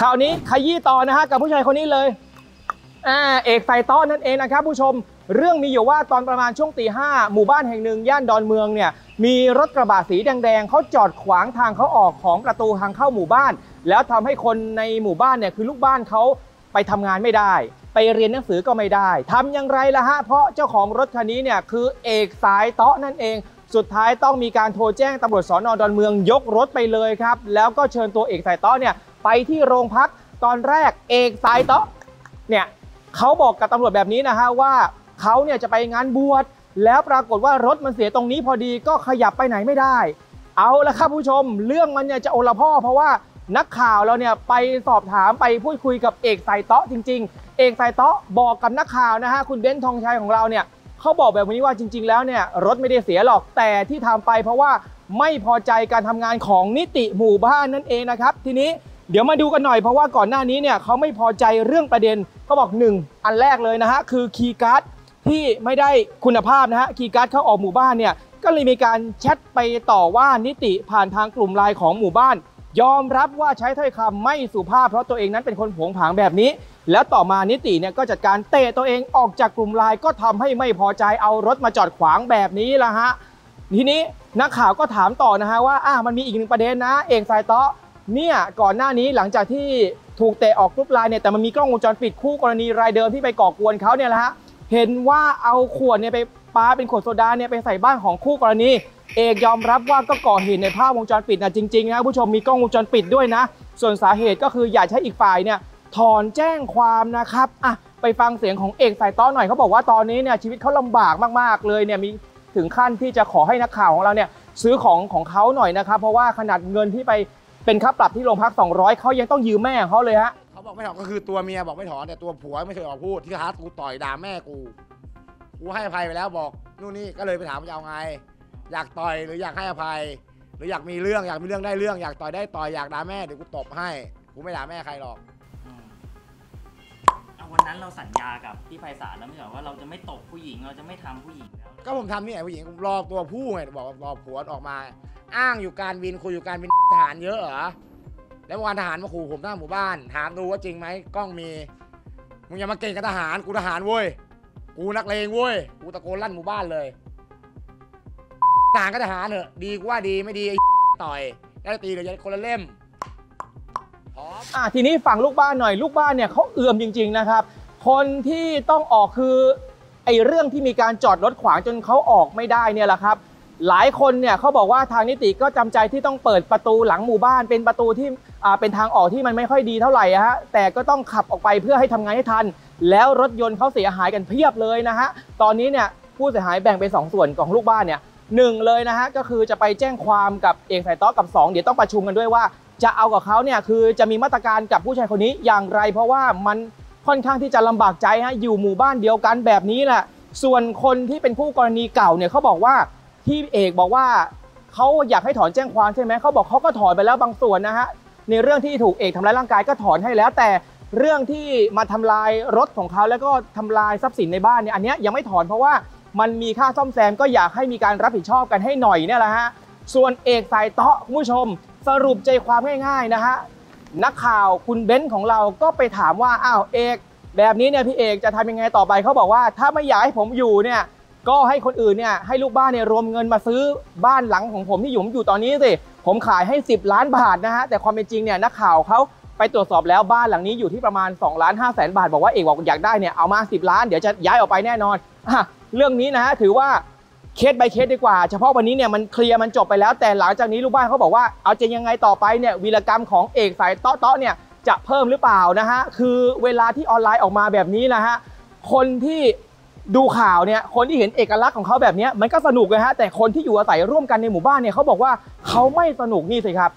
คราวนี้ขยี้ต่อนะฮะกับผู้ชายคนนี้เลยอ่าเอกไซต้อนนั่นเองนะครับผู้ชม เรื่องมีอยู่ว่าตอนประมาณช่วงตีห้าหมู่บ้านแห่งหนึ่งย่านดอนเมืองเนี่ยมีรถกระบะสีแดงๆเขาจอดขวางทางเขาออกของประตูทางเข้าหมู่บ้าน แล้วทำให้คนในหมู่บ้านเนี่ยคือลูกบ้านเขาไปทำงานไม่ได้ ไปเรียนหนังสือก็ไม่ได้ทำอย่างไรล่ะฮะเพราะเจ้าของรถคันนี้เนี่ยคือเอกสายเตาะนั่นเอง สุดท้ายต้องมีการโทรแจ้งตำรวจสอนอดอนเมืองยกรถไปเลยครับแล้วก็เชิญตัวเอกสายเตาะเนี่ย ไปที่โรงพักตอนแรกเอกสายเตาะเนี่ยเขาบอกกับตำรวจแบบนี้นะฮะว่าเขาเนี่ยจะไปงานบวชแล้วปรากฏว่ารถมันเสียตรงนี้พอดีก็ขยับไปไหนไม่ได้ เอาละครับผู้ชม เรื่องมันเนี่ยจะโอละพ่อ เพราะว่านักข่าวเราเนี่ยไปสอบถามไปพูดคุยกับเอกสายเตาะจริง ๆ เอกสายเตาะบอกกับนักข่าวนะฮะคุณเบ้นทองชัยของเราเนี่ยเขาบอกแบบนี้ว่าจริง ๆ แล้วเนี่ยรถไม่ได้เสียหรอกแต่ที่ทำไป เพราะว่าไม่พอใจการทำงานของนิติหมู่บ้านนั่นเองนะครับ ทีนี้ เดี๋ยวมาดูกันหน่อยเพราะว่าก่อนหน้านี้เนี่ยเขาไม่พอใจเรื่องประเด็นเขาบอกหนึ่งอันแรกเลยนะฮะคือคีย์การ์ดที่ไม่ได้คุณภาพนะฮะคีย์การ์ดเข้าออกหมู่บ้านเนี่ยก็เลยมีการแชทไปต่อว่านิติผ่านทางกลุ่มไลน์ของหมู่บ้าน ยอมรับว่าใช้ถ้อยคำไม่สุภาพเพราะตัวเองนั้นเป็นคนโผงผางแบบนี้ แล้วต่อมานิติเนี่ยก็จัดการเตะตัวเองออกจากกลุ่มไลน์ก็ทำให้ไม่พอใจเอารถมาจอดขวางแบบนี้ละฮะทีนี้นักข่าวก็ถามต่อนะฮะว่าอะมันมีอีกหนึ่งประเด็นนะ เอกสายเตาะ เนี่ยก่อนหน้านี้หลังจากที่ถูกเตะออกกลุ่มไลน์เนี่ยแต่มันมีกล้องวงจรปิดคู่กรณีรายเดิมที่ไปก่อกวนเขาเนี่ยแหละฮะเห็นว่าเอาขวดเนี่ยไปปาเป็นขวดโซดาเนี่ยไปใส่บ้านของคู่กรณี เอกยอมรับว่าก็ก่อเหตุในภาพวงจรปิดนะจริงๆนะผู้ชมมีกล้องวงจรปิดด้วยนะ ส่วนสาเหตุก็คืออยากให้อีกฝ่ายเนี่ยถอนแจ้งความนะครับอะไปฟังเสียงของเอกสายต้อหน่อยเขาบอกว่าตอนนี้เนี่ยชีวิตเขาลำบากมากๆเลยเนี่ยมีถึงขั้นที่จะขอให้นักข่าวของเราเนี่ยซื้อของของเขาหน่อยนะครับเพราะว่าขนาดเงินที่ไป เป็นค่าปรับที่โรงพัก 200เขายังต้องยืมแม่ของเขาเลยฮะเขาบอกไม่ถอนก็คือตัวเมียบอกไม่ถอนแต่ตัวผัวไม่เคยออกพูดที่ฮาร์ดกูต่อยด่าแม่กูกูให้อภัยไปแล้วบอกนู่นนี่ก็เลยไปถามว่าจะเอาไง อยากต่อยหรืออยากให้อภัย หรืออยากมีเรื่องอยากมีเรื่องได้เรื่อง อยากต่อยได้ต่อยอยากด่าแม่เดี๋ยวกูตบให้กูไม่ด่าแม่ใครหรอก วันนั้นเราสัญญากับพี่ไพศาลแล้วไม่ใช่เหรอว่าเราจะไม่ตบผู้หญิงเราจะไม่ทำผู้หญิงแล้วก็ผมทำนี่ไงผู้หญิงผมรอตัวผู้ไงบอกว่ารอผัวออกมา อ้างอยู่การบินคุยอยู่การบิน ทหารเยอะเหรอแล้วเมื่อวานทหารมาขู่ผมหน้าหมู่บ้าน ถามดูว่าจริงไหมกล้องมีมึงอย่ามาเก่งกับทหารกูทหารเว้ยกูนักเลงเว้ยกูตะโกนลั่นหมู่บ้านเลยทหารก็ทหารเถอะดีกูว่าดีไม่ดีไอ้ต่อยได้ตีเลยจะคนละเล่ม อะทีนี้ฝั่งลูกบ้านหน่อย ลูกบ้านเนี่ยเขาเอื่อมจริง ๆนะครับ คนที่ต้องออกคือไอ้เรื่องที่มีการจอดรถขวางจนเขาออกไม่ได้เนี่ยแหละครับ หลายคนเนี่ยเขาบอกว่าทางนิติก็จำใจที่ต้องเปิดประตูหลังหมู่บ้าน เป็นประตูที่อ่าเป็นทางออกที่มันไม่ค่อยดีเท่าไหร่ฮะแต่ก็ต้องขับออกไปเพื่อให้ทำงานให้ทัน แล้วรถยนต์เขาเสียหายกันเพียบเลยนะฮะตอนนี้เนี่ยผู้เสียหายแบ่งเป็นสองส่วนของลูกบ้านเนี่ยหนึ่งเลยนะฮะก็คือจะไปแจ้งความกับเอกสายต๊อกกับสองเดี๋ยวต้องประชุมกันด้วยว่า จะเอากับเขาเนี่ยคือจะมีมาตรการกับผู้ชายคนนี้อย่างไร เพราะว่ามันค่อนข้างที่จะลำบากใจฮะอยู่หมู่บ้านเดียวกันแบบนี้แหละส่วนคนที่เป็นคู่กรณีเก่าเนี่ยเขาบอกว่าที่เอกบอกว่าเขาอยากให้ถอนแจ้งความใช่ไหมเขาบอกเขาก็ถอนไปแล้วบางส่วนนะฮะในเรื่องที่ถูกเอกทำร้ายร่างกายก็ถอนให้แล้ว แต่เรื่องที่มาทำลายรถของเขาแล้วก็ทำลายทรัพย์สินในบ้านเนี่ยอันนี้ยังไม่ถอนเพราะว่ามันมีค่าซ่อมแซมก็อยากให้มีการรับผิดชอบกันให้หน่อยเนี่ยแหละฮะส่วนเอกสายเตาะคุณผู้ชม สรุปใจความง่ายๆนะฮะนักข่าวคุณเบ้นของเราก็ไปถามว่าอ้าวเอก แบบนี้เนี่ยพี่เอกจะทำยังไงต่อไปเขาบอกว่า ถ้าไม่อยากให้ผมอยู่เนี่ยก็ให้คนอื่นเนี่ยให้ลูกบ้านเนี่ยรวมเงินมาซื้อบ้านหลังของผมที่อยู่ผมอยู่ตอนนี้สิผมขายให้ 10 ล้านบาทนะฮะแต่ความเป็นจริงเนี่ยนักข่าวเขาไปตรวจสอบแล้วบ้านหลังนี้อยู่ที่ประมาณ2ล้าน5แสนบาทบอกว่าเอกบอกอยากได้เนี่ยเอามา 10 ล้านเดี๋ยวจะย้ายออกไปแน่นอนอเรื่องนี้นะฮะถือว่า เคส by เคสดีกว่า เฉพาะวันนี้เนี่ยมันเคลียร์มันจบไปแล้ว แต่หลังจากนี้ลูกบ้านเขาบอกว่าเอาจะยังไงต่อไปเนี่ยวีรกรรมของเอกสายเตาะเตาะเนี่ยจะเพิ่มหรือเปล่านะฮะคือเวลาที่ออนไลน์ออกมาแบบนี้นะฮะคนที่ดูข่าวเนี่ยคนที่เห็นเอกลักษณ์ของเขาแบบนี้มันก็สนุกนะฮะแต่คนที่อยู่อาศัยร่วมกันในหมู่บ้านเนี่ยเขาบอกว่าเขาไม่สนุกนี่สิครับ